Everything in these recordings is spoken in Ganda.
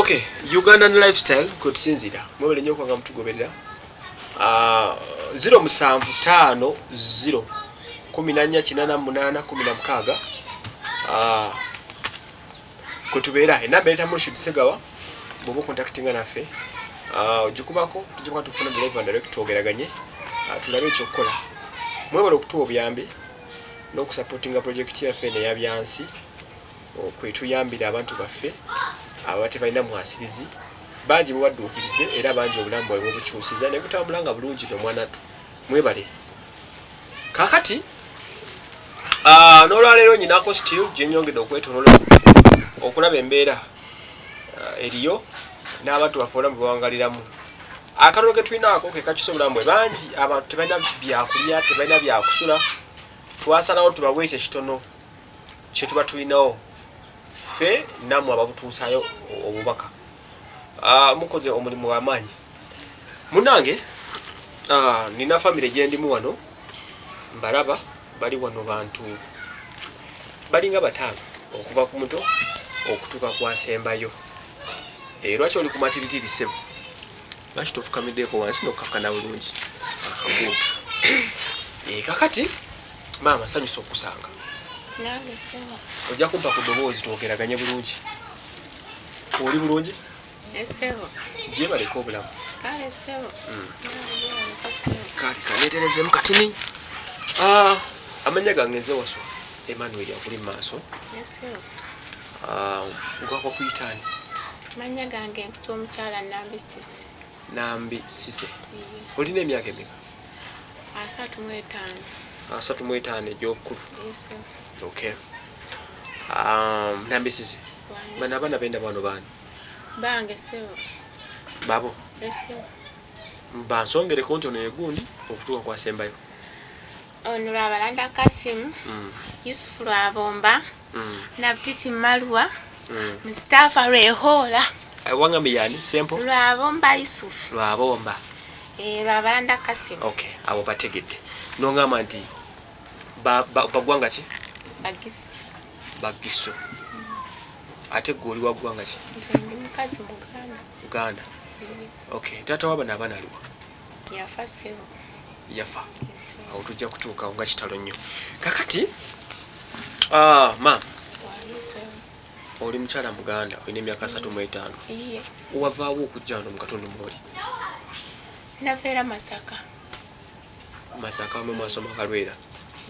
okay ugandan lifestyle kwetusinzira mwebale nyo okwanga mutugoberera Ah, ziro musanvu taano ziro kumi nanya kinana munana kumi na mukaaga Ah, kwetubeera enamba ereta murshid segawa bwoba okontakitinga naffe Ah, ogikubako tujja tufuna live and direct twogeraganye Ah, tulabe ekyokukola mwebale okutuwa obuyambi n'okusupportinga projekiti yaffe eno eyabyansi kwetuyambira abantu baffe aba tebalina mwasirizi bangi mubadduukiridde era bangi obulamu bwabwe mubukyusiza ne butambula nga bulungi nomwanatu mwebale. Kakati n'olwaleero nyinako stil gyenyongedde okwetonola okulaba embeera eriyo n'abantu baffe obulamu bwebawangaliramu akatono ke tulinaako ke kakyusa obulamu bwe bangi abantu tebalina byakulya tebalina byakusula twasalawo tubawe ekyo ekitono kyetuba tulinawo ffe nammwe ababutuusaayo obubaka. Ah, mukoze omulimu w'amaanyi munange ah, nina famire gyendimu wano. Mbalaba bali wano bantu. Balinga bataano okuva ku muto okutuuka kwasembayo Eh, lwaki oli kumatiritiri sebo lwaki tofukamiddeeko wansi nokukafukana bulungi? Akaguutu Eh, kakati maama sanyusa okusanga ojja kumpa ku ddoboozi twogeraganye bulungi. Oli bulungi? Esewa gyebaleka obulamu. Kale sewa Mm. nangealeka sewa kali kaneterezemu katini. Ah, amanya gange nze waswa emmanuel akuli mu maaso. Ah, gwakwa kuyitaani manya gange mpita omukyala nambisise nambi sise. Olina emyaka emeka? Asatu mu etaano. Asatu mu etaano egyobukulu okay. Nambi sise wange bano abaana benda bano baani bange sewa babo? Esewa bansongereko nti ono yegundi okutuuka kwasembayo ono lwabalanda kasimu Mm, yusufu lwabomba mm, nabutiti maluwa mm. mustafa lwehoola. Eh, wangambi yani sempo? Lwabomba yusufu lwabomba. Eh, lwabalanda kasimu okay abo bategedde. Nongamba nti ba- ba- bagwanga ki bagiso ate gwe oli waggwanga ki? Nze ndi mukazi muganda uganda. Okay taata wabana abaana aliwa yafa sewa yafa? Awo tujja kutuukawo nga kitalo nnyo. Kakati ah, ma. Oli mukyala muganda olina emyaka asatu mu etaano. Iye. Wavaawo okujja wano mu katundu mwoli? Naveera masaka. Masaka wamu mwasoma kalwera?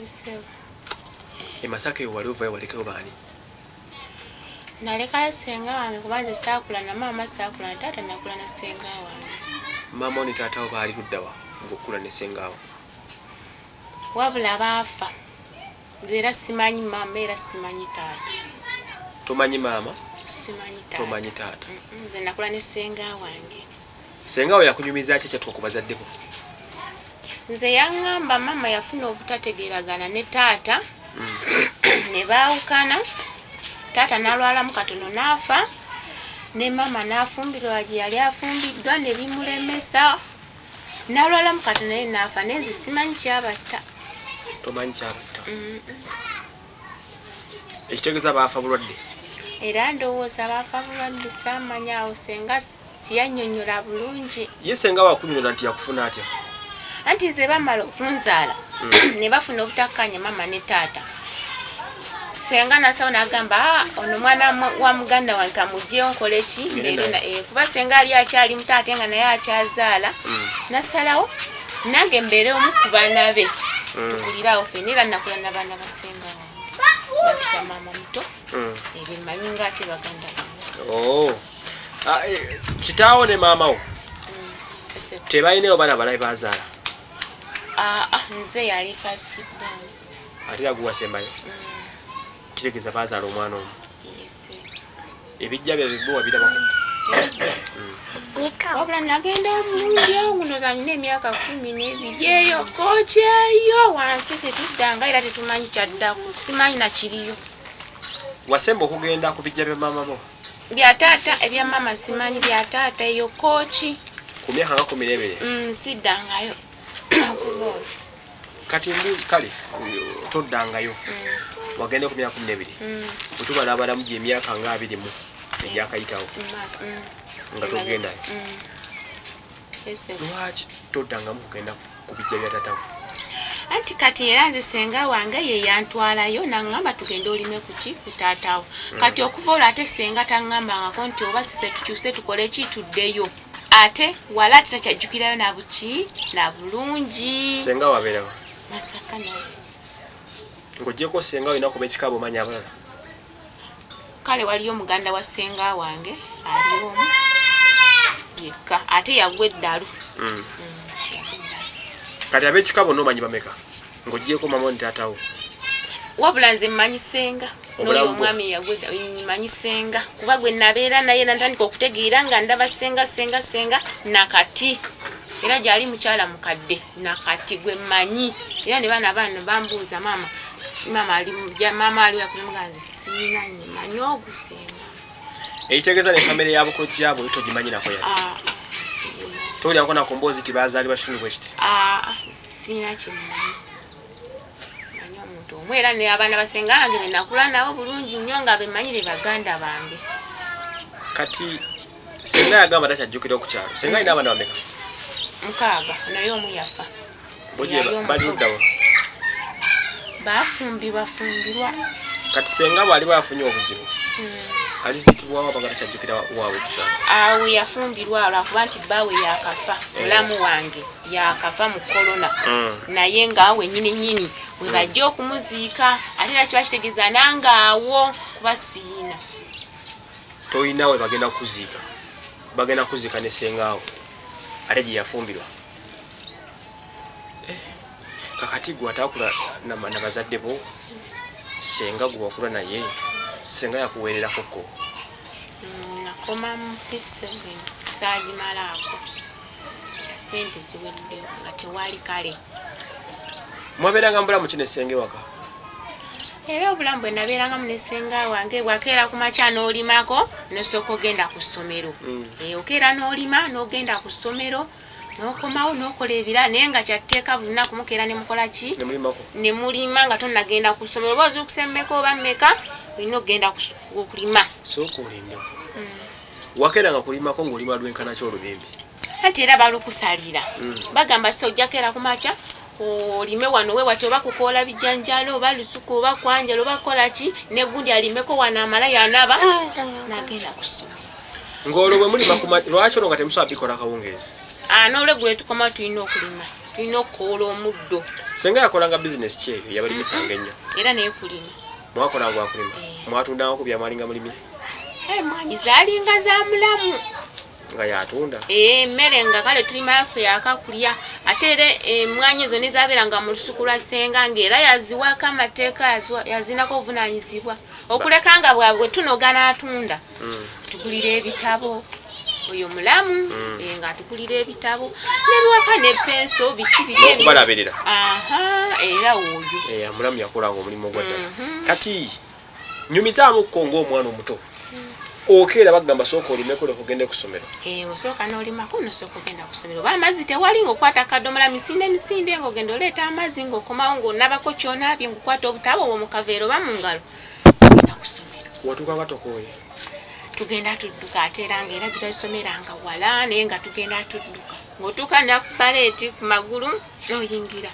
Esewa emasaka eyo wali ovayo walekeo baani? Nalekayo senga wange kuba nze saakula na maama saakula na taata nakula na senga wange. Maama wo ne taatawo baali luddawa ngaokula ne sengaawo wabula baafa. Nze era simanyi maama era simanyi taata. Tomanyi maama? Tomanyi taata. Nze nakula ne senga wange. Sengaawo yakunyumiza ki ekyatuka ku bazaddeko nze yaŋŋamba maama yafuna obutategeeragana ne taata. Ne baawukana taata n'alwalamu katono n'afa ne maama n'afumbirwa gye yali afumbiddwa ne bimulemesa n'alwalamu katono naye n'afa naye nze simanyi kyabatta. Tomanyi kyabatta. Mm, ekitegeeza baafa bulwadde? Era ndowooza baafa bulwadde saamanya awo senga tiyannyonnyola bulungi. Ye sengaawo akunyola nti yakufuna atya? Anti nze bamala okunzaala ne bafuna obutakkanya maama ne taata senga nasawo nagamba "Ah, ono mwana mu- wa muganda wange kamugyeyo nkole ki Mbeere naye." na- eh, kuba senga ali akyali mutaate nga naye akyazaala Mm. nasalawo nange mbeere omu ku baana be Mm. tukulirawo fena era nakula nabaana basenga wange bapita maama muto Mm. ebyo mmanyi ngaate baganda bange Oh. Ah, eh, kitaawo ne maama wo tebalinayo baana balabe bazaala nze yali fasibani ate yaguwasembayo kitegeeza bazaala omwana omu. Ebijja bya bibbo wabirabako wabula nagenda bulungi awo guno zanyina emyaka kumi n'ebiri eyo kokyeyo wansi tetudanga era tetumanyi kyaddaku simanyi nakiriyo wasemba okugenda ku bijja bya maama bo? Byataata ebya mama simanyi. Byataata eyo kooki ku myaka nga kumi n'ebiri. Mm, siddangayo kati mbuzi kale toddangayo. Wagenda ku myaka kumi n'ebiri Mm, bwetuba n'abalamu gye emyaka nga abiri mu egyakayitawo mm. nga togendayo. Mm. Lwaki toddangamu kugenda ku bijja bya tatawo anti kati era nze senga wange ye yantwalayo naŋŋamba tugende olime kuki ku taatawo kati okuva olwo ate senga taŋŋambangako nti oba sise tukyuse tukole ki tuddeyo ate wala ate takyajjukirayo na buki na bulungi. Senga wabeerawo. Masaka naye. Ng'ogyeko senga olina kuba ekikaaba omanya abalala. Kale waliyo muganda wa senga wange ali omu. Yekka ate yagwa eddalu. Mm. Mm, kati ab'ekikaaba onoomanyi bameka? Ng'ogyeko mama nti tatawo wabula nze mmanyi senga n'oyo omwami yagweda mmanyi senga kuba gwe nabeera naye natandika okutegeera nga ndaba senga senga senga nakati. Era gyali mukyala mukadde nakati gwe mmanyi. Era ne baana baana bambuuza maama maama ali ja- maama ali yakuzimuga nze siina nyimanyi ogusenga ekitegeeza ne kamere yabukojja bwe togimanyi nako ya Ah, tolyako nako mboozi ti bazaalibwa kitundu bwe kiti? Ah, siina kyemumanyi omuntu. Omu era ne abaana basenga bange benakula nabo bulungi nnyo nga bemmanyire baganda bange. Kati senga yagamba takyajjukira ku kyalo senga alina abaana bameka? Mukaaga naye omu yafa. Bojje Yali ba- omukulu. bali luddawa bafumbirwa. Fumbirwa kati senga bwali bafunye obuzibu alizikibwawo baga takyajjukira waabwe ku kyalo awo yafumbirwa lwakuba nti baawe yakafa mulamu wange yakafa mu kolona Mm. naye ngaawe nyini nyini we bajja okumuziika ate era kiba kitegeeza nange awo kuba siina tolina we bagenda kuziika. Bagenda kuziika ne sengaawo ate gye yafumbirwa. Eh, kakati gwe atakula na bazadde bo senga gwe wakula naye senga yakuweererako ko Mm, nakoma mpise saagimalaako. Sente ziweddewo nga tewali kale mwabeeranga mubulamu ki ne senga ewaka? Era obulamu bwe nabeerangamu nesenga wange bwakeera ku makya n'olimako nosooka ogenda ku ssomero. Mm. Eh, okeera n'olima n'ogenda ku ssomero n'okomawo n'okola ebira naye nga kyatteeka buli lunaku mukeera ne mukola ki? Ne mulima nga tonnagenda ku ssomero. Oba ozuukusa emmeka oba mmeka olina okgenda okulima. Sooka olindemu wakeeranga kulimako ng'olima lwenkana kyolubimbi anti era balukusalira. Mm. bagamba sisa ojjakeera ku makya olime wano we wati oba kukoola bijanjalo oba lusuku oba kwanjala oba kukola ki negundi alimeko wano amala yanaba nagenda ku ssomero ng'olwo bwe mulima lwaki olwo nga temusobola bikola kawungeezi? Ah, n'olweggulo tukoma tulina okulima tulina okukoola omuddo. Senga yakolanga bizinesi ki eyo yabalimisanga ennyo? Era naye kulima. Mwakolanga gwakulima Eh. mwatundangako byamwalinga mulimi? Emwanyi zalinga za mulamu nga yatunda. Emmere nga kale tulima yaffe yakakulya ate era emwanyi ezo nezabeeranga mu lusuku lwa senga ngaera yaziwako amateeka yazinako obuvunanyizibwa okuleka nga bwabwe tunoga n'atunda Mm. tugulira ebitabo. Oyo mulamu eh, nga atugulira ebitabo nebiwaka ne penso biki aha era oyo. Eh, mulamu yakolanga omulimu ogwa ddala. Mhm. kati nyumizaamuko ng'omwana omuto okeera bagamba sooka olimeko leka ogende ku ssomero Eh, osooka n'olimako nosooka ogenda ku ssomero oba amazzi tewali ng'okwata akadomola misinde misinde ng'ogenda oleeta amazzi ng'okomawo ng'onabako kyonaabye ng'okwata obutabo obwo mu kaveera oba mu ngalo ogenda ku ssomero watuukanga tokooye? Tugenda tudduka ate era ngaera gye twasomeranga wala naye nga tugenda tudduka. Ng'otuuka nakubaleeti ku magulu n'oyingira.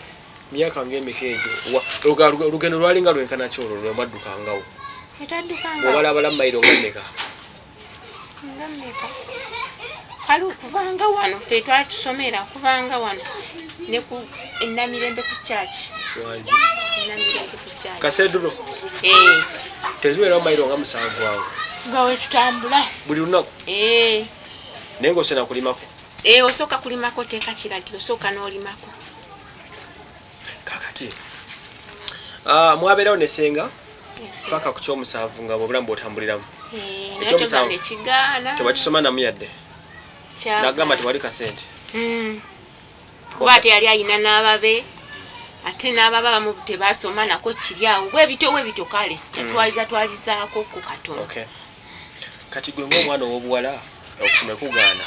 Myaka ng'emika egyo olugendo lwalinga lwenkana ki olwo lwe mwaddukangawo etaddukanga bwobalabala mayiro nga mmeka nga mmeka kale okuvanga wano ffe twali tusomera kuvanga wano ne ku enamirembe ku kyaki enamirembe ku kyaki kasedulo? Eh, teziwerawo mayiro nga musanvu awo. Nga wetutambula buli lunaku? Eh, naye ng'osena kulimako? Eh, osooka kulimako teeka kiragiro osooka n'olimako. Kakati. Ah, mwabeerawo ne senga Yes. paka ku kyomusanvu nga bwobulamu bwotambuliramu Ekyomusanvu. ekigaana tebakisoma namu yadde nagamba tewali kasente. Mm. kuba ate yali ayina n'ababe ate n'ababa bamu tebasoma nako kiri awo. Bwebityo bwebityo kale yatwaliza twalizaako ku katono okay. Kati gwe ngaomwana ow'obuwala okusoma kugaana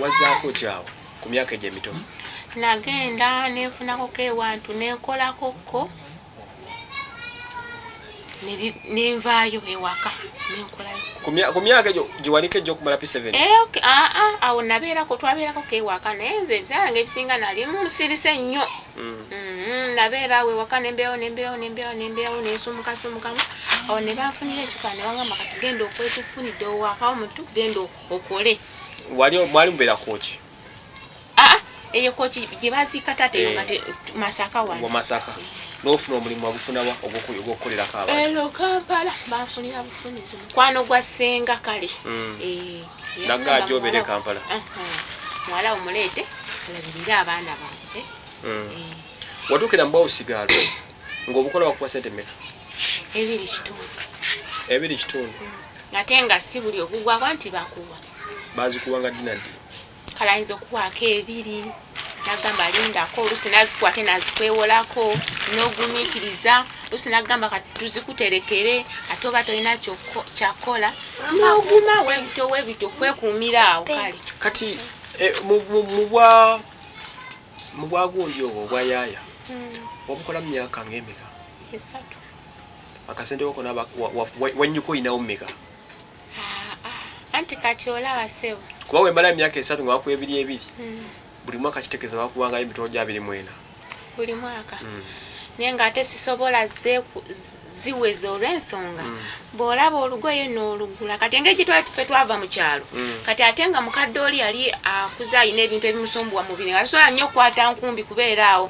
wazzaako kyawo ku myaka egyo emito nagenda nenfunakoko ewantu nenkolakoko nebi- nenvaayo ewaka nenkolayo Ku mya- ku myaka egyo giwaliko ejjo okumala p7 Eh, aa awo nabeerako twabeerako kewaka naye nze nga ebisinga nali musirise nnyo. Mm. Mhm, nabeera awo ewaka nembeerawo nembeerawo nembeerawo nembeerawo nensumukasumukamu awo ne banfunira ekyuka ne bangamba kati genda okwetufunidde owakawo mutu genda okole. Wali mwali mubeera kooki? Aa eyo koki gye baziika taata eyo Eh. nga masaka wa wano masaka n'ofuna omulimu wagufunawa ogw'oku- ogw'okukolerako abantu? Ero kampala banfunira bufunizi mukwano gwa ssenga kale. Mm. Eh, Nagga ajoobere muwala- Kampala. Aha. muwala omulete alabirire abaana bange. Mm. Eh, watuukira mu bawusigaalo ng'obukola bakuwa sente mmeka? Ebiri kitundu. Ebiri kitundu? Ate nga si buli ogugwako nti bakuwa. Bazikuwanga ddi naddi kale ayinza okuwaako ebiri nagamba lindako olusi nazikuwate nazikwewolako nogumiikiriza. Olusi nagamba kati tuzikuterekere ate oba tolina kyakola noguma webityo webityo kwekuumira awo kale. Kati eh, mu- mu mu bwa mu bwagundi obwo obwa yaaya wabukola mu myaka ng'emeka? Esatu. Akasente ko kona wanyuko oyinawo mmeka Ah, ah. anti kati olaba sebo. Kuba wembala emyaka esatu nga bakuwa ebiri ebiri buli mwaka kitegeeza bakuwangayo emitolo gya abiri mwena buli mwaka. Mm. naye ngaate sisobola zeeku- z- ziweza olw'ensonga. Bw'olaba olugoye n'olugula kati engeri gye twali tufe twava mu kyalo Mm. kati ate nga mukadde oli yali akuze alina ebintu ebimusumbuwa mubiri nga tasobola nnyo okukwata nkumbi kubeera awo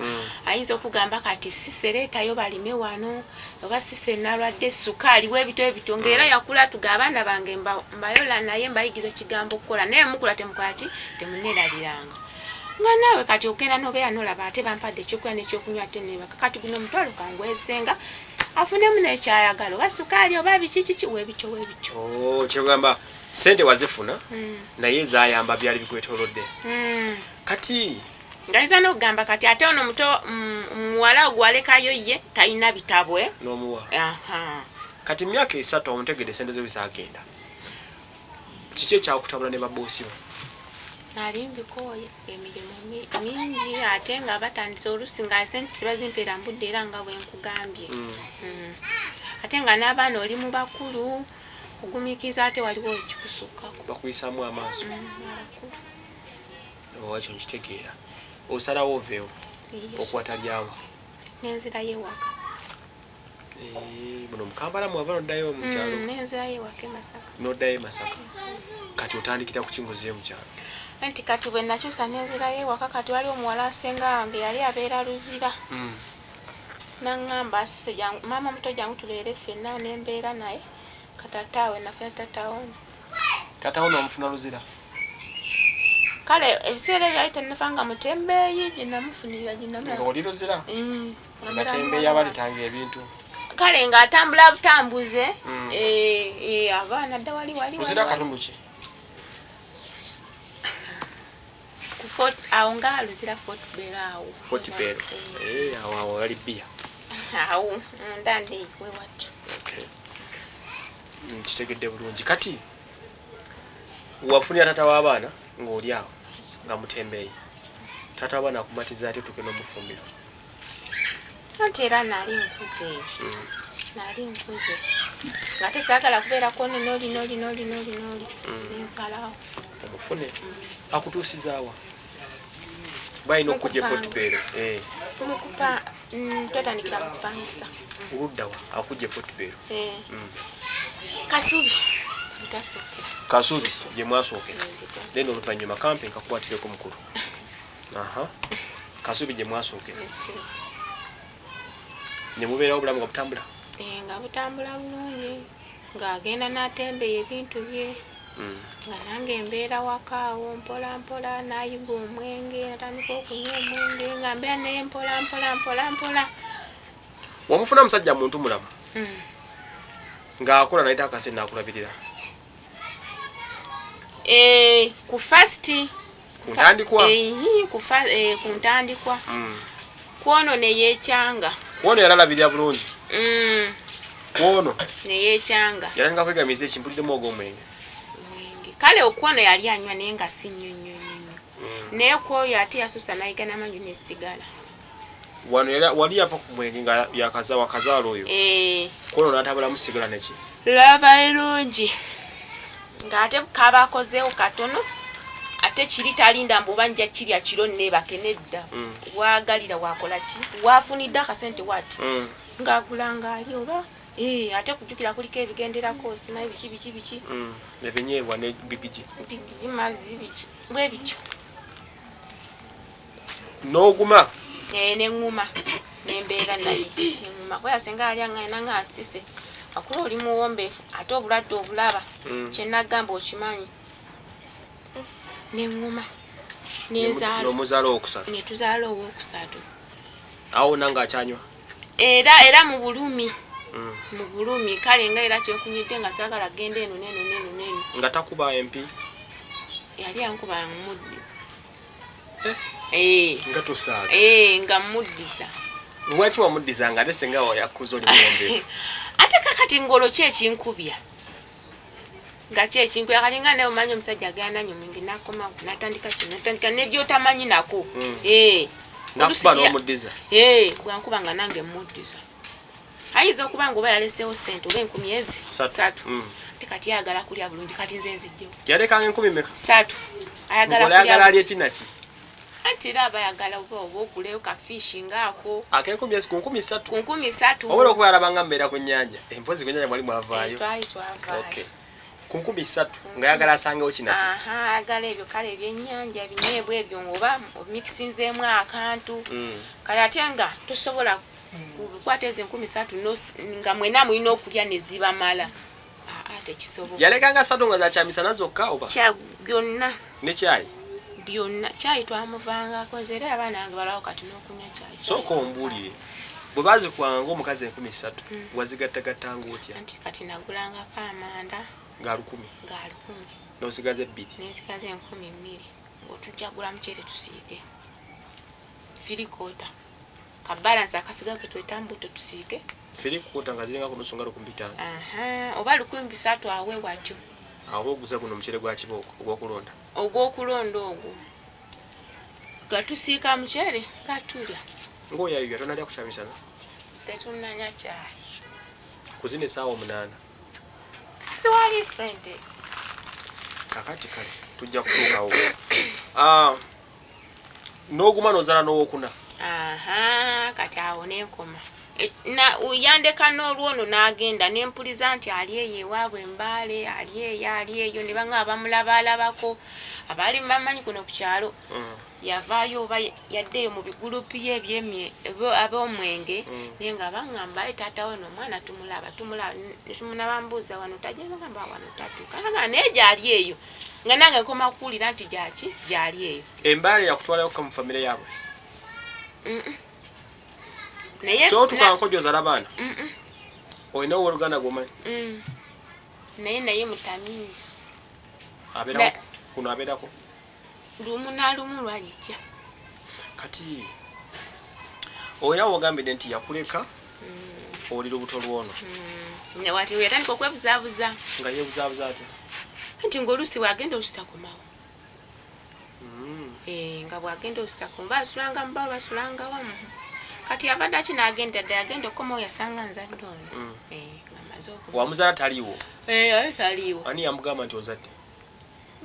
ayinza okugamba kati sisereetayo balime wano oba sise nalwadde sukaali webito ebito ngaera yakula tuga abaana bange mba- mbayola naye mbayigiza kigambo okukola naye mukula temukola ki? Temunerabiranga nga naawe kati ogenda nobeera nolaba ate bampadde ekyokulya nekyokunywa ate nebaka kati guno omutwalo kangwesenga afunemu nekyayagala oba sukaali oba biki kiki webityo webityo Oh, kyegamba sente wazifuna Mm. naye zayamba byali bikwetolodde Mm. kati ngayinza nokugamba kati ate ono muto mm, muwala gwalekayo ye talina bitabo eh? n'omuwa. Kati myaka esatu omutegedde sente zo bizagenda kiki ekyakutabula ne baboosi bo nali mbikooye emirimu mi- mingi ate nga batandise olusi nga sente tebazimpeera mbudde era nga bwenkugambye Mm. Mm. ate nga n'abaana oli mu bakulu ogumiikiriza ate waliwo ekikusukkako. Bakuyisaamu amaaso. Mm, owakyo nkitegeera. Osalawo oveewo Yes. okwatalyawo n'enzira y'ewaka Eh, muno mukambala mwava noddayo mu kyalo? Mm, n'enzira y'ewaka emasaka noddayo e masaka. Kati otandikira ku kingoziyo mu anti kati bwe nakyusa n'enzira y'ewaka kati waliwo omuwala asenga wange yali abeera luzira. Mm. naŋŋamba asise maama muto jangu tubeere ffenna nembeera naye. Katataawe nafuna tataawono taatawo nomufuna luzira? Kale ebiseera ebyo yali tanafanga mutembeeyi gyenamufunira nga oli luzira? Mm, batembeeyi abalitanga ebintu. Kale ng'atambula butambuze Mm. eh, eh, abaana dda wali wali luzira wali- katundu ki ku Fort- awo nga luzira fort bel awo. Potibero Eh, awo awo wali bbiya. Awo ndande we watyo Okay. Mm, kitegedde bulungi. Kati wafunira tata w'abaana ng'oli awo nga mutembeeyi. Tata w'abaana akumatiza ati otuke n'omufumbiro anti era nali nkuze. Nali nkuze. Nga tesaagala kubeerako noli noli noli noli noli. Nensalawo omufune? Akutuusizaawa balina okujja Mukupangisa. potibero mukupa mm, twetandikira mukupangisa oluddawa akujja potibero Eh, kasubi. Twasookera kasuubi gye mwasookera then oluvannyuma kampe nkakuwatireko mukulu. Aha. Kasuubi gye mwasookera ne mubeerawo obulamu nga butambula? Nga butambula bulungi ng'agenda n'atembeya ebintu bye. Mm. Nga nange embeera wakaawo mpola mpola nayiga omwenge natandika okunywa omwenge nga mbeera naye mpola mpola mpola mpola. Wamufuna musajja muntu mulamu? Mm. ng'akola nayita akase naakulabirira Eh, ku fasiti Ku ntandikwa? ku fa- eh, ku ntandikwa. Mm. kwono neyekyanga kwono yalalabirira bulungi? Mm, kwono? Neyekyanga yalanga kwegamiza ekimpuliddemu ogw'omwenge. Omwenge. Kale okwono yali anywa naye nga si nnyo nnyo nnyo nnyo. Naye kwoyo ate yasusa nayiga n'amanju nesigala wano wali yava ku mwenge nga yakaza wakazaala oyo? Eh, kono n'atabulamu sigala neki laba irungi ng'ate kabakozeewo katono ate kiri talinda mbu oba nja kirya kiro neebake nedda. Mm. waagalira wakola ki? Waafunidde akasente wati Mm. ng'agulanga ali oba? Eh, ate kujjukira kuliko ebigenderako simayi biki biki biki. Mm. ebinyeebwa ne bigiji mazzi biki. Bwe bityo. N'oguma? Eh, neŋŋuma nembeera naye. Neŋŋuma kuba singa ali aŋŋaina nga asise akula oli muwombeefu ate obulwadde obulaba. Mm. kyenagamba okimanyi neŋŋuma nenzaala netuzaala owokusatu awo nanga akyanywa era era mu bulumi Mm. mu bulumi kale nga era kyenkunyidde nga saagala genda eno neno neno neno. Nga takuba empi yali ankuba muddiza Eh. Eh, nga tosaaga. Eh, nga muddiza lwaki wamuddizanga ate senga yakuza oli muwombeefu ate kakati ngolo ki ekinkubya nga ki ekinkubya kati nga naye omanyi omusajja agenda nyo mwingi nakoma natandika kino natandika nebyotamanyi nako. Mm. Eh, Eh, bwankuba nga nange muddiza. Ayinza okuba nga oba yaleseewo sente oba enkumi ezi? Satu. satu. Mm. te kati ayagala kulya bulungi kati nze nzijjewo yalekanga enkumi meka satu. Ayagala ngola yagala kulya ali ekinaki anti era aba ayagala oba oba okuleyo kafishi ngaako akenkumi ezi ku nkumi ssatu ku nkumi satu. Obola okuba yalabanga mbeera ku nnyanja. Empozi ku nnyanja mwali mwavaayo. Twali twavaayo. Okay. Ku nkumi ssatu nga yagala asangewo kinaki ayagala ebyo kale ebyennyanja ebinyeebwa ebyo ngaoba omikisinzeemu akantu. Mm. kale ate nga tosobola kukwata ezo enkumi satu nga mwena mulina okulya ne zibamala. Aa tekisoboka. Yalekanga ssatu nga zakyamisana zokka oba? Byonna. Nekyayi byonna. Kyayi twamuvangako nze era abaana bange balawo kati n'okunywa kyayi sooka ombuulire. Bwe bazikwanga ngaomukazi enkumi ssatu wazigattagattanga otya? Anti kati nagulangako amanda nga lukumi. Ga lukumi. N'osigaza ebbiri nenzikaza enkumi bbiri. Ngaotujagula mukyere tusiige firikota kabalansi akasiga ke twetambuto tusiige. Feri kukuta nga ziringa kunusu nga lukumi bitaano aha. Oba lukumi bisatu awe watyo. Awo oguza guno omucere gwa kibooko ogw'okulonda. Ogw'okulonda ogwo. Gatusiika mukyere gatulya ngaoyayuya tonalya kukyamisana tetunanya kyayi kuzina esaawa omunaana siwali sente kakati kale tujja kutuukawo. Ah, n'oguma n'ozaala n'owokuna. Aha kati awo nenkoma yandeka n'olwono n'agenda nempuliza nti ali eyo ewaabwe embaale ali eyo ali eyo ne banga bamulabalabako abaali bamanyi kuno ku kyalo Mm. yavaayo oba yaddeyo mu bigulupu ye ab'omwenge Mm. naye nga baŋŋamba ayi taata we omwana tumulaba tumulaba netumunabambuuza wano tajja bagamba wano tatuuka nga naye gyali eyo nga nange nkoma kuwulira nti gyaki gyali eyo embaale yakutwalayo kuka mu famire yaabwe naye kyotuka nkojoza labaana Mm-mm. olinawo oluganda gwomanyi. Mm. naye naye Ne- kuno abeerako? Lumu na lumu lwajja. Kati olinawo ogambidde nti yakuleka owulira obuto lwono. Mm. Wati yatandika okwebuzaabuza. Nga yeebuzaabuza atya? Nti ngaoluusi bwagenda oluusi takomawo Mm. Eh, nga bwagenda oluusi takoma basulanga mubawo basulanga wamu kati yavadde aki n'agenda dde yagenda okukomawo yasanga nzadde ono. Mm. Eh, wamuzaala taliiwo? Eh, ali taliiwo. Ani yamugamba nti ozadde?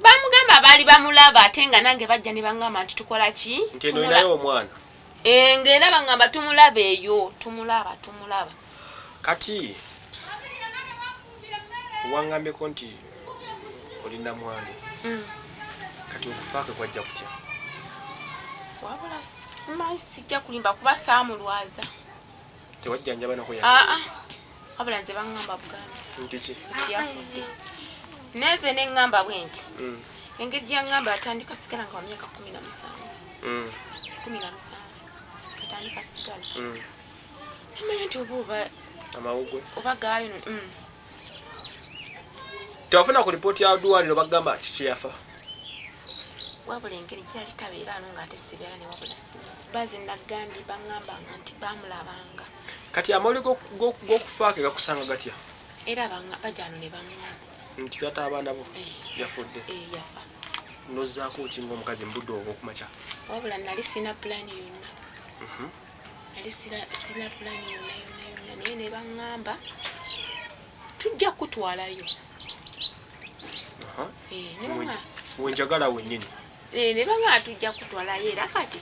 Bamugamba baali bamulaba ate nga nange bajja ne bangamba nti tukola ki? Nti eno Tumula- inayo omwana. Eh, ng'era bangamba tumulaba eyo tumulaba tumulaba. Kati wangambyeko nti olina mwana Mm. kati okufaake kwajja kutya? Wabula simanyi sijja kulimba kuba saamulwaza. Tewajjanjaba nako ya aa wabula nze baŋŋamba buganda. Nti yafudde nenze neŋŋamba bwe nti Mm, engeri gyaŋŋamba yatandika sigala nga wa myaka kumi na musanvu. Mm, kumi na musanvu. Yatandika sigala. Mm. nemanya nti oba oba amawugwe oba gaayo mm. tewafuna ku lipooti ya ddwaliro bagamba kiki yafa wabula engeri gyali tabeera ano ng'ate sibeera ne wabula si. Baze nagambye baŋŋambanga nti baamulabanga. Kati amawuli g'okufaake gakusanga gatya? Era banga- bajano ne baŋŋamba. Nti twata abaana bo Eh, yafudde. eh, yafa. Nozzaako ki ngaomukazi mubudde obwo okumakya wabula nali sina pulaani yonna. Mhm. nali sina pulani yona yona yona naye ne baŋŋamba tujja kutwalayo. Eh, wenjagala wennyini ne baŋŋamba tujja kutwalayo era kati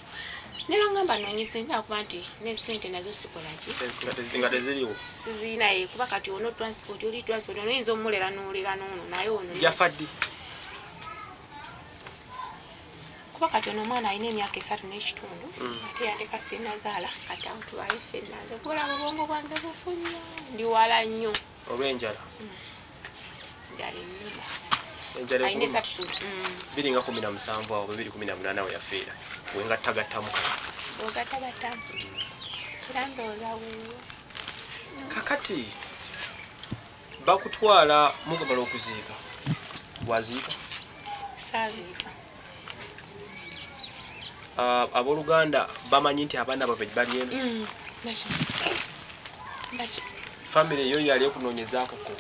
ne baŋŋamba noonyese nakuba nti nesente nazo sikolaki sizirinaye kuba kati ono transport oli transport ono oyinza omulera n'olera n'ono naye ono jafa ddi? Kuba kati ono omwana alina emyaka esatu n'ekitundu Mm. ate yandeka sinazaala kati tubaye ffenna nze kuola obwongo bwange bufunya ndi wala nnyo. Olw'enjala. Njala ennuma mm. biri nga kumi na musanvu awo bibiri kumi na munaana we yafiira. Wengattagattamu kakati bakutwala mugabala okuziika. Waziika? Saaziika. Abooluganda bamanyi nti abaana babe bali eno Mm, famire eyo yali ekunoonyezaakoko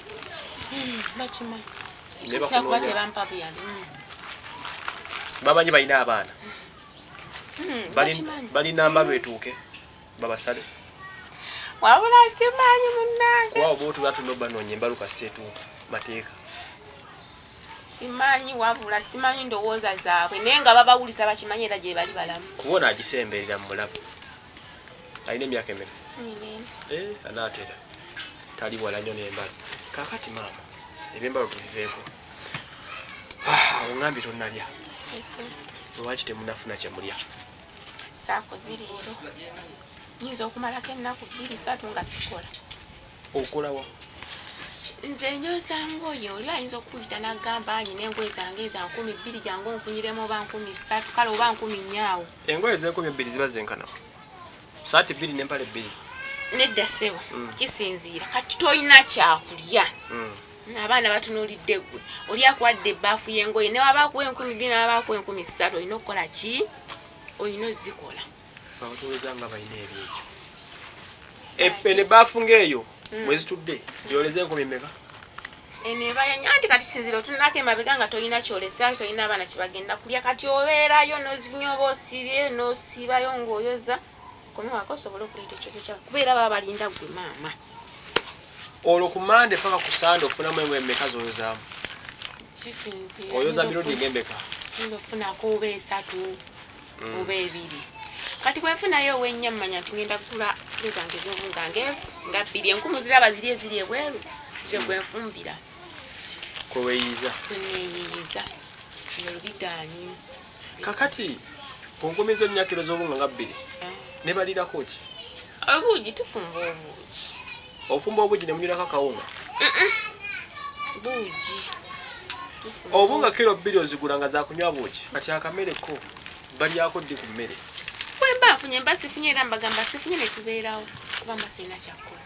mm, bakimanyi buyambi Mm, bamanyi balina abaana mm, Bali- bakimanyi balinamba betuuke babasale wabula simanyi munnange kuba oba otuba tuna obanoonya embaluka siteetuuka mateeka simanyi wabula simanyi ndowooza zaabwe naye nga babawuliza bakimanyi era gye bali balamu. Kuba ono agisemberera mu mulabu alina emyaka emeka. Eh, anaatera. Tali wala nnyo n'embalo kakati maama ebyembalo tubiveeko Ah, oŋambye tonnalya Ese, lwaki temunafuna kyemulya saako ziriiro nyinza okumalako ennaku bbiri satu nga sikola. Okolawa nze enyozamu oyo oli ayinza okuyita nagamba anyina engoye zange eza nkumi bbiri jangu onkunyiremu oba nkumi ssatu kale oba nkumi nyaawo engoye z'enkumi ebbiri ziba zenkana saati bbiri n'empale bbiri. Nedda ssebo Mm. kisinziira. Kati tolina kyakulya. Mm. Abaana batunulidde gwe oli akuwadde ebbaafu y'engoye newabakuwa enkumi bbiri nabakuwa enkumi ssatu olina okukola ki? Olina ozikola. Abatuweza nga balina ebyekyo eno ebaafu ngaeyo mwezitudde gyoleza enkumi meka eno ebayanya anti kati sinzira otunako emabega nga tolina kyolesa tolina abaana kyebagenda kulya kati obeerayo nozinyoba osibye nosiibayo ng'oyoza. Komewako osobola okuleeta ekyoto kyawe kubeera baba balinda gwe maama olwo ku mande paka ku sande ofunamu engoye meka zoyozaamu oyoza mirundi ngembeka yinza ofunako oba esatu oba ebiri kati kwenfunayo owenya mmanya nti ngenda kugula kilo zange ez'obungange nga bbiri enkumu ziraba ziri eziri ebweru ze gwenfumbira kweweeyiza kweneeyiyiza nolubigaanyi kakati zo nnyakiro z'obunga nga bbiri ne balirako ki obuugi tufumba obuugi ofumba obugi ne munyirako akawunga? Buugi obunga kiro bbiri ozigula nga zakunywa buki kati akamereko balyako ddi ku mmere? Bwe mba nfunye mba sifunye era mbagamba sifunye ne tubeerawo kuba mba sirina kyakkola.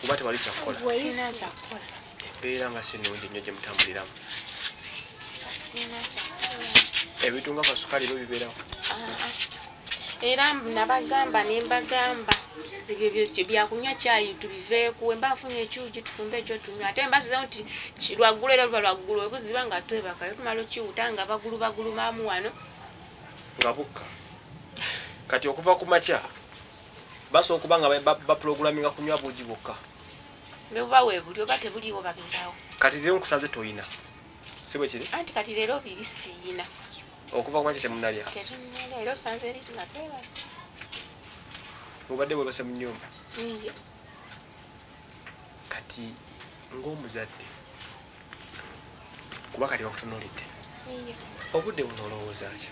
Kuba tewali kyakkola. Sirina kyakkola. Embeera nga si nnungi nnyo gye mutambuliramu. Sirina kyakkola. Ebintu nga kasukaali ebyo bibeerawo. Ah, ah. era nabagamba nembagamba ebyo byosyo byakunywa kyayi tubiveeku wemba nfunye ekiwugi tufumbe ekyo tunywa ate mbasizawo nti lwaggulu era luba lwaggulu webuziba nga twebakayo tumala okiwuta nga bagulu bagulu bamu wano. Nga bukka. Kati okuva ku makya basobola okuba nga ba- ba- bapulogulaminga kunywa bugi bwokka bebuba weebuli oba tebuliwo babeerawo. Kati leero nkusanze toyina. Si bwe kiri? Anti kati leero biri siina okuva ku makya temunalya tetunala era osanze eri tuna twebase mubadde bwebase mu nnyumba iyo kati ng'omuzadde kuba kati bakutunuulidde. Iyo obudde buno olowooza ki?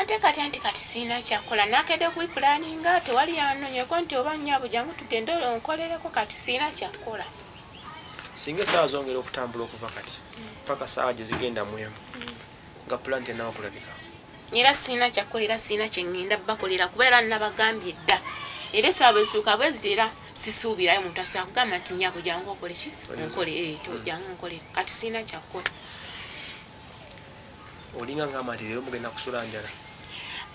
Ate kati anti kati siina kyakola nakedde kwipulaninga tewali yanonyeko nti oba nnyabo jangu tugende onkolereko kati siina kyakola singa essaawa zongera okutambula okuva kati paka saawa gye zigenda mu emu nga pulani tenawa kulabika era siina kyakola era siina kyeŋŋenda bakolera kuba era nabagambye dda. Era esaawa bwesuuka bwezi era sisuubirayo muntu asobola kugamba nti nyabo jangu okole ki? Onkole eh, jangu onkolere kati siina kyakola olinga ngamba nti leero mugenda kusula njala.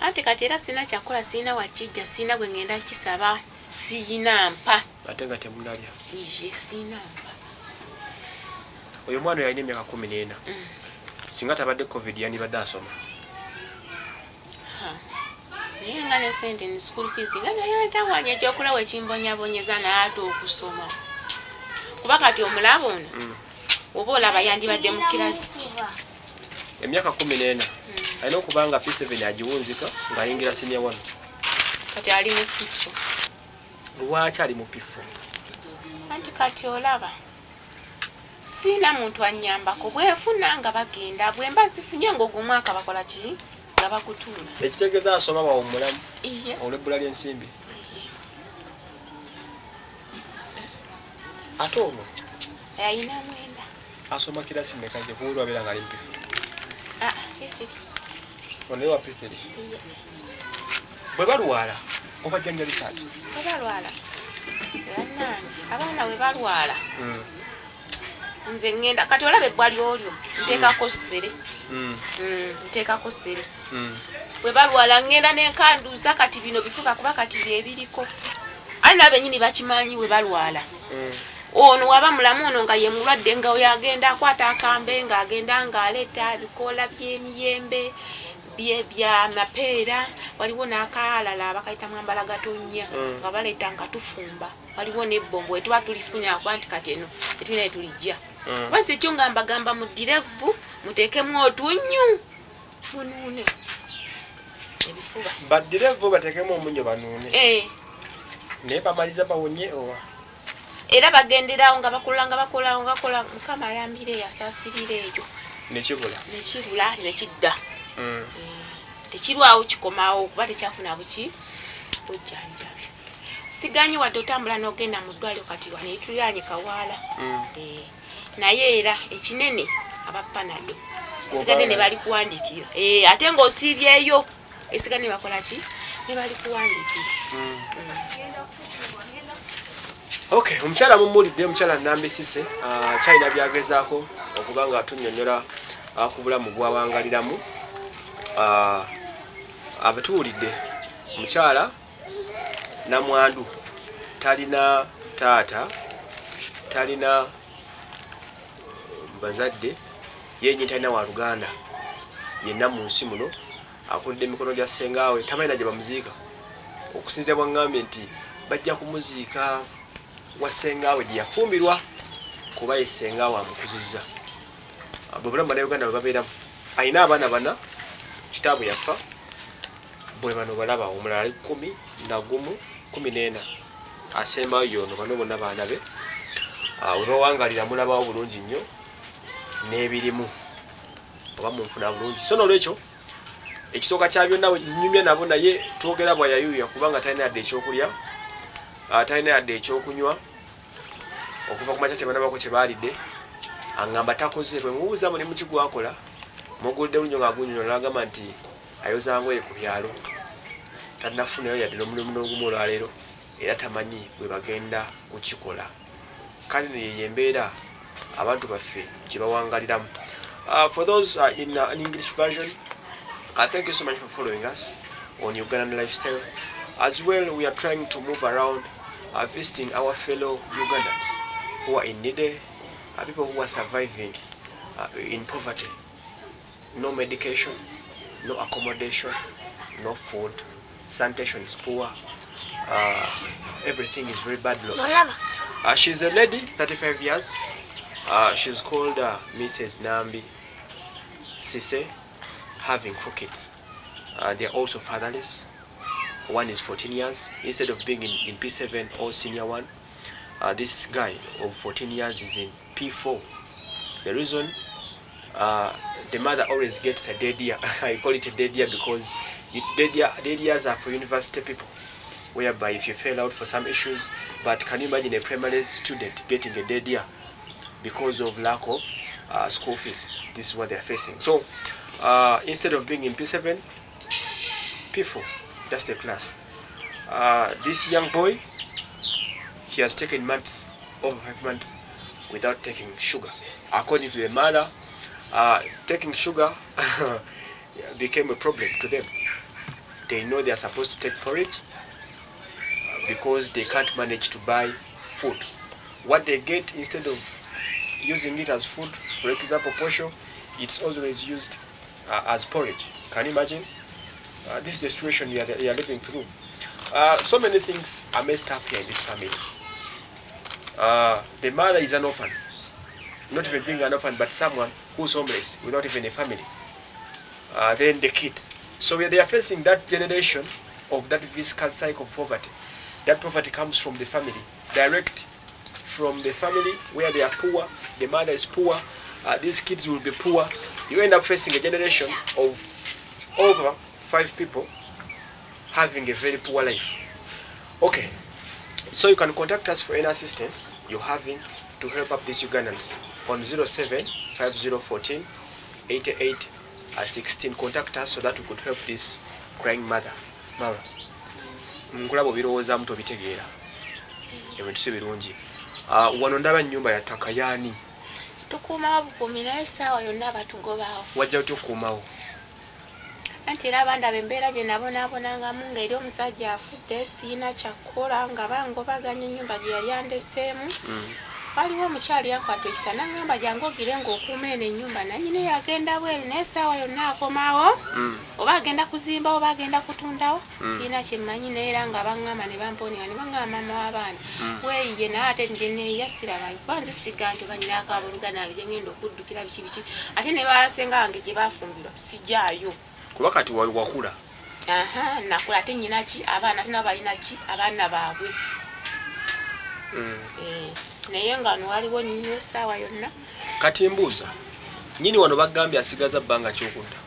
Anti kati era siina kyakola siina wakijja siina gwe ŋŋenda kisaba siina mpa. Ate nga temunalya ye siina mpa. Oyo omwana oyo alina emyaka kumi n'ena. Singa tabadde covid yandibadde asoma. Naye nga ne sente ni school fees nga naye atawanya ekyokulaba ekimbonyabonyeza naye ate okusoma. Kuba kati omulaba ono Mm. oba olaba yandibadde mu kirasi ki? Emyaka kumi n'ena alina okuba nga p7 agiwunzika ng'ayingira sinia one. Kati ali mu kifo lwaki ali mu pifo anti kati olaba siina muntu anyambako bwenfuna nga bagenda bwe mba zifunye ngaogwo mwaka bakola ki nga bakutuula ekitegeeza asoma bawomulamu olwebbula ly'ensimbi? Ate ono? Ayina mwenda. Asoma kirasi meka nje kuwulwa abeera nga ali mu pifo Ah, onaye wa p3 iye. bwe balwala obajjanjabisaaki bwe balwala. Bannange abaana bwe balwala nze ŋŋenda kati olaba ebbwa lyolyo nteekako ssere. Mm, nteekako ssere. Bwe balwala ŋŋenda nenkanduuza kati bino bifuba kuba kati byebiriko ali nabo benyini bakimanyi bwe balwala? Ono waba mulamu ono nga ye mulwadde nga yagenda akwata akambe ng'agenda ng'aleeta ebikoola by'emiyembe bye- bya mapeera. Waliwo n'akalala abakayita mwambala gatonya Mm. nga baleeta nga tufumba. Waliwo n'ebbombo wetuba tulifunye akuba nti kati eno etulina etulijja Mm. oba si ekyo nga mbagamba mudirevu muteekemu otunyu munuune ebifuba. Baddirevu bateekemu omunyo banuune. Eh, naye bamaliza bawonye owa? Era bagenderawo nga bakola nga bakola nga bakola mukama ayambire yasaasirira eyo nekibula nekibula nekidda tekirwawo kikomawo kuba tekyafuna buki? Bujjanjabi. Siganye wadde otambula n'ogenda mu ddwaliro kati wano etuliranye kawaala Eh, naye era ekinene abapanado esigadde ne bali kuwandiikira. Eh, ate ng'osiibyeyo esigadde ne bakola ki? Ne bali kuwandiikira. Okay omukyala mumuwulidde omukyala nambisise ah, kyalina byagezaako okuba nga tunyonyola ah, ku bulamu bwawangaliramu. Ah, abatuwulidde omukyala namwandu talina taata talina bazadde yenyi talina waluganda yenna mu nsi muno akulidde emikono gya sengaawe tamalina gye bamuziika. Okusinzira bwangambye nti bajja kumuziika wasengaawe gye yafumbirwa kuba ye sengaawe amukuzizza. Bwe bulamu bannayuganda bwe babeeramu alina abaana bana kitaabu yafa bwe bano balaba omulala ali kumi nagumu kumi n'ena asembayo yono bano bonna baana be Ah, we bawangalira mulabawo bulungi nnyo n'ebirimu oba munfuna bulungi. So nolwekyo ekisooka kya byonna nyumya nabo naye twogera bwayayuya kubanga talina yadde ekyokulya ah, talina yadde ekyokunywa okuva ku makya tebanabako kyebaalidde aŋŋamba takoze. Bwe mubuuza mulimu ki gwakola mugulidde bulunyo nga gunyonyo nagamba nti ayoza ngoye ku byalo. Tanafunayo yadde n'omulimu n'ogumu olwaleero era tamanyi bwe bagenda kukikola. Kale neyeyo embeera abantu baffe gye bawangaliramu Uh, for those uh, in uh, an English version, uh, thank you so much for following us on Ugandan Lifestyle. As well, we are trying to move around, uh, visiting our fellow Ugandans who are in need, uh, people who are surviving uh, in poverty. No medication, no accommodation, no food, sanitation is poor, uh, everything is very bad. lo Uh, she's a lady, 35 years. Uh, she's called uh, Mrs. Nambi Sise, having four kids. Uh, they are also fatherless. One is 14 years. Instead of being in, in P7 or senior one, uh, this guy of 14 years is in P4. The reason uh, the mother always gets a dead year, I call it a dead year because it, dead, year, dead years are for university people whereby if you fail out for some issues, but can you imagine a primary student getting a dead year because of lack of uh, school fees? This is what they're facing. So uh, instead of being in P7, P4, that's the class. Uh, this young boy, he has taken months, over five months, without taking sugar. According to the mother, uh, taking sugar became a problem to them. They know they are supposed to take porridge, because they can't manage to buy food. What they get instead of using it as food, for example, posho, it's always used uh, as porridge. Can you imagine? uh, this is the situation you are, are living through. Uh, so many things are messed up here in this family. Uh, the mother is an orphan, not even being an orphan, but someone who's homeless without even a family. Uh, then the kids. So they are facing that generation of that viscous cycle of poverty. That poverty comes from the family, direct from the family where they are poor, the mother is poor, uh, these kids will be poor. You end up facing a generation of over five people having a very poor life. Okay, so you can contact us for any assistance you're having to help up these Ugandans on 07 5014 88 uh, 16. Contact us so that we could help this crying mother. Mara, nkulaba Mm tobitegeera ebintu si birungi wano ndaba ennyumba ya ttaka yaani? Tukuumawo bukuumi naye essaawa yonna batugobawo wajja otya okukuumawo anti era abandaba embeera gye nabonaabonangamu ng'eri omusajja afudde siina kyakkola nga bangobaganya ennyumba gye yali andeseemu waliwo omukyali yankwata ekisa nagamba jangu ogire ng'okuuma eno ennyumba nanyine yagenda bweru naye essaawa yonna akomawo oba agenda kuzimbawo oba agenda kutundawo? Siina kyemmanyi naye era nga baŋŋamba ne bamponinga ne baŋŋamba mama w'abaana weeyiye naye ate njeneyasira bange kuba nze siga nti banyina akabolugana nange gye ngenda okuddukira biki biki ate ne basenga wange gye bafumbirwa sijaayo. Kuba kati wa- wakula? Aha nakula ate nyina ki? Abaana ate nabo balina ki? Abaana baabwe. Eh, naye nga no waliwo nnyo essaawa yonna. Kati mbuuza nyini wano bagambye asigaza bbanga kyokudda?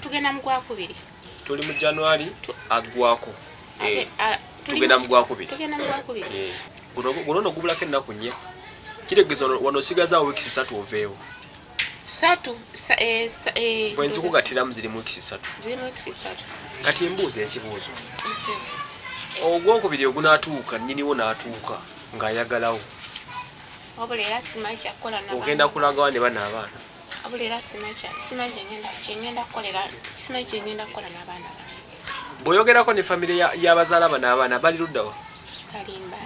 Tugenda mu gwakubiri tuli mu january aggwako Eh, tugenda mu- mu gwakubiri tugenda mu gwakubiri Eh, guno nno gubulako ennaku nnya. Kitegeeza wano- wano osigazawo wiikisi satu oveewo eh, sa- eh, bwe nzikugatiramu ziri mu wiikisi satu. Zirimu kati mbuuza ekibuuzo. Ogwokubiri ogunaatuuka nnyiniwo n'atuuka ng'ayagalawo. Wabula era simanyi kyakukola ogenda kulagawa ne bana abaana. Wabula era simanyi kyengenda- kukola n'abaana bw'oyogerako ne famire ya- y'abazaala bano abaana bali luddawa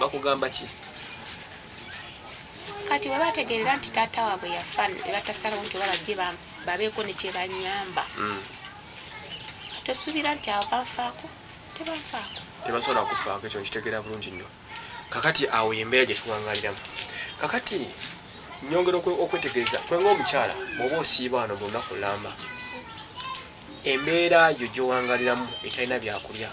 bakugamba ki? Kati we bategeerera nti taata waabwe yafa ne batasalawo nti oba bajje babeeko ne kye banyamba. Mm. tosuubira nti abo banfaako tebanfaako tebasobola kufaako ekyo nkitegeera bulungi nnyo. Kakati awo yembeera gye tuwangaliramu kakati nyongera okwe- okwetegereza kwenga omukyala bw'oba osiiba wano bulunaku lulamba embeera yo gyowangaliramu etalina byakulya.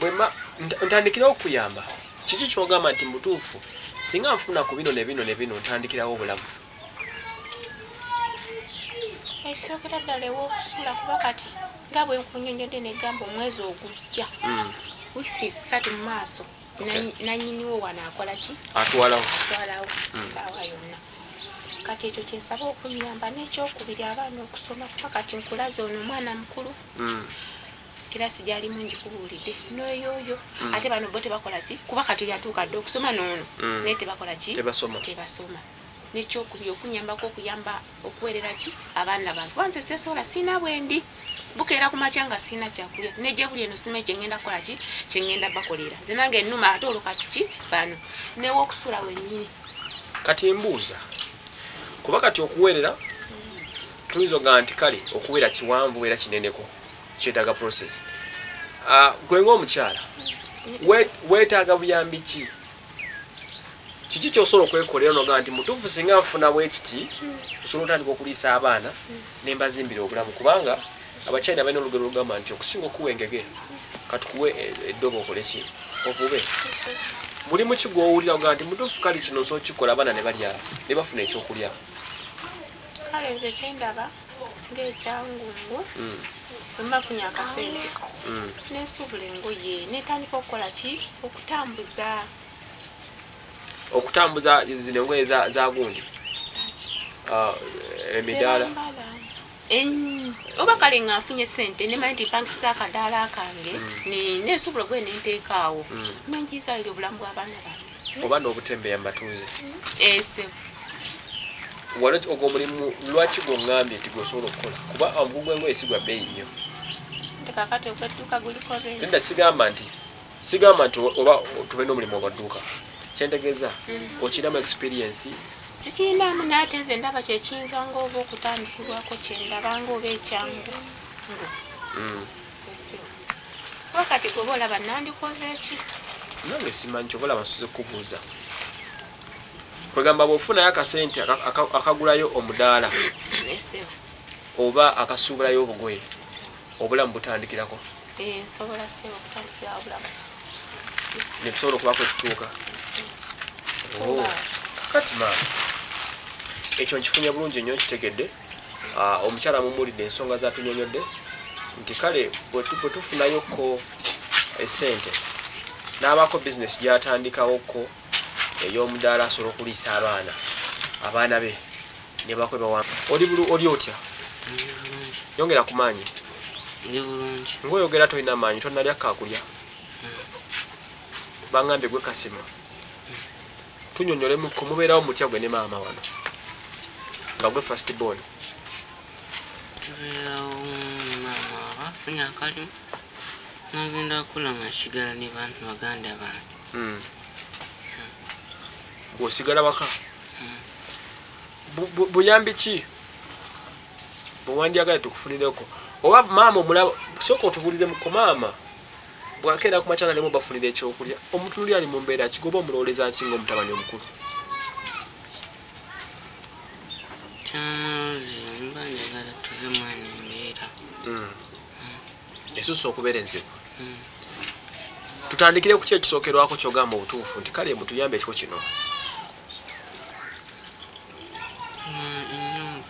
Bwema nta- ntandikirawo okuyamba. Kiki kyogamba nti mutuufu? Singa nfuna ku bino ne bino ne bino ntandikirawo obulamu ekisookera ddala ew'okusula kuba kati nga bwe nkunyonyodde negamba omwezi ogujja. Mm. wiisi ssatu mu maaso. Nanyiniwo wano akola ki? Atwalawo. Twalawo essaawa yonna. Kati ekyo kyensaba okunyamba n'ekyokubiri abaana okusoma kuba kati nkulaze ono omwana mukulu. Mm. kirasi gyali mungi kubuulidde. Noyoyo ate bano bo tebakola ki? Kuba kati yatuuka dde okusoma noono naye tebakola ki? Tebasoma nekyokubiri okunyambako okuyamba okuweerera ki? Abaana bange. Kuba nze sesobola siina bwendi. Bukeera ku makya nga siina kyakulya. Nejje buli eno sima kyengenda kukola ki? Kyengenda bakolera. Nze nange ennuma ate olwo kati ki? Bano. Newokusula wennyini. Kati mbuuza kuba kati okuweerera tuyinza ogamba nti kale okuweera kiwanvu era kineneko kyetaaga process. Ah, gwe ngaomukyala we- weetaaga buyambi ki kiki kyosobola okwekolera nogamba nti mutuufu singa nfuna bwekiti osobola otandika okuliisa abaana nembazimbira obulamu. Kubanga abakyalina balina olugero olugamba nti okusinga okuwa engege katukuwe eddobo okole ki? Ovube. Buli muki gwowulira ogamba nti mutuufu kale kino nsobola kikola abaana ne balya ne bafuna ekyokulya. Kale nze kyendaba ngaekyangungu wembafunye akasente nensuubula engoye netandika okukola ki? Okutambuza okutambuza zino engoye za- za gundi? Ah, emidaala Zebambala. En- oba kale nga nfunye sente nemanyi nti mpangisiza akadaala kange ne- nensuubula ogwe nenteekaawo Mm. nenjizaalira obulamu bw'abaana bange. Oba n'obutembeya mbatuuze ese wano ogwo omulimu lwaki gwoŋŋambye nti gwosobola okukola? Kuba omugugu gw'engoye si gwa bbeeyi nnyo. Tekakati okwetuuka guliko nedda sigamba nti sigamba nti oba tube n'omulimu ogwadduuka kyentegeeza okinamu experience? Sikiinaamu naate nze ndaba kyekiyinza ngaoba okutandikibwako kyendabanga oba ekyangu. Mm. kuba kati gwe olaba nandikoze eki nange simanyi kyobola basuze kubuuza kwegamba bwofunayo akasente aka- aka- akagulayo omudaala oba akasuubulayo obugoye obulamu butandikirako. Nsobola sebo okutandikira obulamu. Netusobola okuba kwetutuuka Kakati maama ekyo nkifunye bulungi nnyo nkitegedde. Ah, omukyala mumuwulidde ensonga zatunyonyodde nti kale bwe tu- bwe tufunayokko esente n'abaako bizinesi gyatandikawokko ey'omudaala asobola okuliisa abaana abaana be ne bakwebawa oli bulu- oli otya? Yongera ku maanyi. Ndi bulungi. Ngaoyogera tolina maanyi tonalya kakulya baŋambye gwe kasima tunyonyolemuko mubeerawo mutya gwe ne maama wano? Nga gwe fast born. Tubeerawo maama abafunye akalimu nagenda kula nga sigala ne bantu baganda bange. Mm. bw'osigala waka? Bu- bu- buyambi ki? Bwewandiyagala tukufunireko. Oba maama omulaba sooka otubuliremu maama bwakeera ku makyala nemu bafunira ekyokulya omuntu luli ali mu mbeera kigoba omulowoleza ki nga omutabani omukulu? Mba njagala tuve mwana embeera. Mm. esusa okubeera enzibu Mm. tutandikire ku ki ekisookerwako kyogamba obutuufu nti kale mutuyambe ekiko kino. Mm,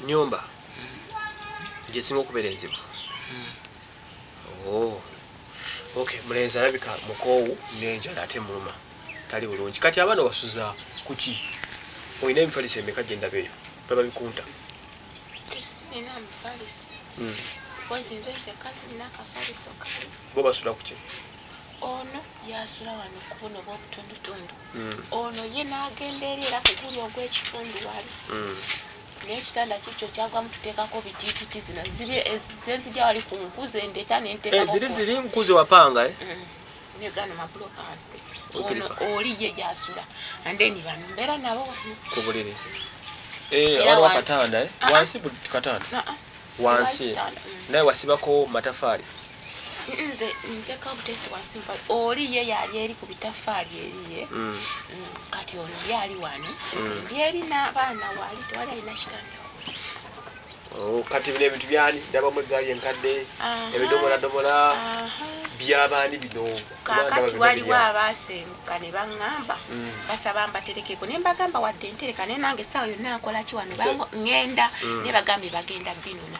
ennyumba nyumba gyesinga okubeera enzibu okay mulenzi alabika mukoowu nenjala ate muluma. Tali bulungi. Kati abaana wasuza kuki olina emifaliso emeka gyendaba eyo? Baba bikunta. Mm. kali. Bo basula kuki ono yasula wano kubuno bwobutundutundu. Mm. ono ye n'agenda eri era kuguli ogw'ekitundu wali. Mm. N'ekitanda kikyo kyagwamu tuteekako bitiititi zino zibe zenzijja wali ku nkuze ndeeta Eh, nenteekako ziri nkuze wapanga eh? ne gano mabuloka wansi ono oli ye gyasula andeni bano mbeera nabo ku buliri Eh, waliwo akatanda eh? Ah, ah. wansi katanda Ah, ah, wansi. Mm. naye wasibako matafaali nze nteeka butesi wansi mpa oli ye yali eri ku bitafaali eriye Mm. kati ono lyali wano. Nze ndi eri n'abaana waali tewali alina kitanda Oh, kati bino ebintu byani ndabamu egaali enkadde ebidomoladomola by'abaani bino. Kaakati waliwo abaasenguka ne baŋŋamba Mm. basaba mbaterekeko ne mbagamba wadde ntereka naye nange essaawa yonna akola ki wano? Ŋŋenda Mm. ne bagambye bagenda binona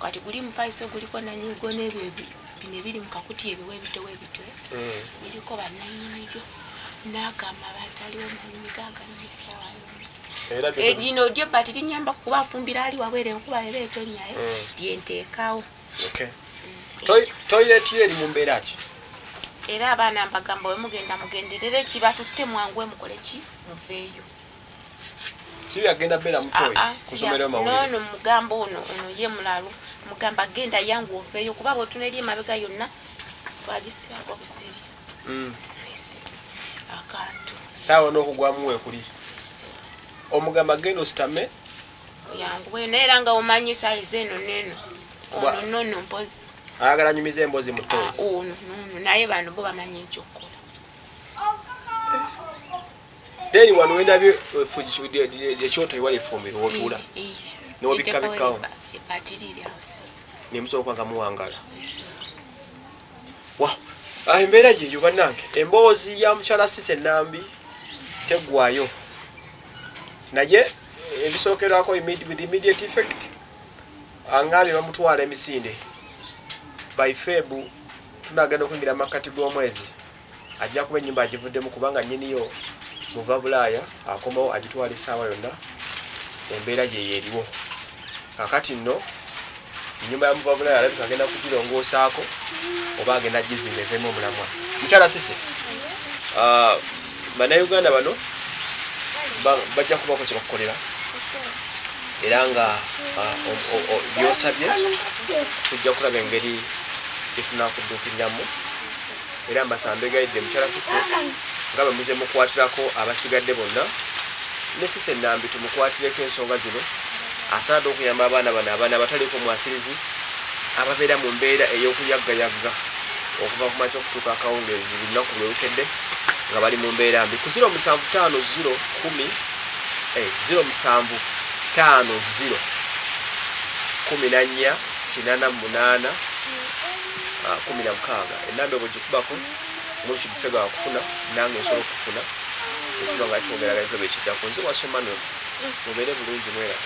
kati guli mufaliso guliko nanyigo n'ebyo bino ebiri mu kakuti ebiwa ebito Mm. biriko bannanyinibyo nagamba abantu aliwo nanyini gaagano essaawa era Eh, lino lyo bati linyamba kuba nfumbira ali wabwere enkuba eba etonnyayo Mm. lyenteekawo. Toi- toilet yo eri mu mbeera ki? Era abaana mbagamba wemugenda mugenderere kibatutte mwangu mukole ki? Muveeyo. Si byagenda beera mutoyi Ah, ah, kusomera siya- mawulire. nono mugamba ono ono ye mulalu mugamba genda yangu oveeyo kuba bwetuna eri emabega yonna Mm. Esi, akantu saawa n'okugwamu weekuli omugamba genda ositame yangu bweyo naye era nga omanyi sayizi eno neno ono nono mpozi ayagala nyumiza emboozi mutoyi Ah, ono nono naye bano bo bamanyi ekyokukola then wano wendabye ekyoto ewali efumbiro wotuula Eh, eh. Eba- ebatiriri awo nemusobola okwaga muwangala. Wa ah, embeera yeeyo bannange emboozi ya mukyala sise enambi tegwayo naye ebisookerwako with immediate effect angambye bamutwala emisinde. By febu tunagenda okwingira makati g'omwezi. Ajja kuba ennyumba agivuddemu kubanga nyiniyo muva bulaaya akomawo agitwala essaawa yonna. Embeera yeyo eriwo. Kakati nno enyumba ya muva bulaaya alabika agenda kugirongoosaako oba agenda agizimba evemu omulamwa mukyala sise ah, bannayuganda bano ba- bajja kubako kyebakukolera era nga o- byosabye tujja kulaba engeri gyetunakudduukiriramu era mbasamba egayidde mukyala sise nga bwe muze mukwatirako abasigadde bonna. Ne sise nambi tumukwatireko ensonga zino asaladde okuyamba abaana bano abaana abataliko mwasirizi ababeera mu mbeera ey'okuyaggayagga okuva ku makya okutuuka akawungeezi lunaku lwewekedde nga bali mu mbeera mbi ku 075 0 07 5 0 14 88 kumi na mukaaga enamba bwegikubako mukigisega wakufuna nange nsobola okufuna etuba nga twogeraga ekyoba ekiddako nze wasoma no mubeere bulungi mwera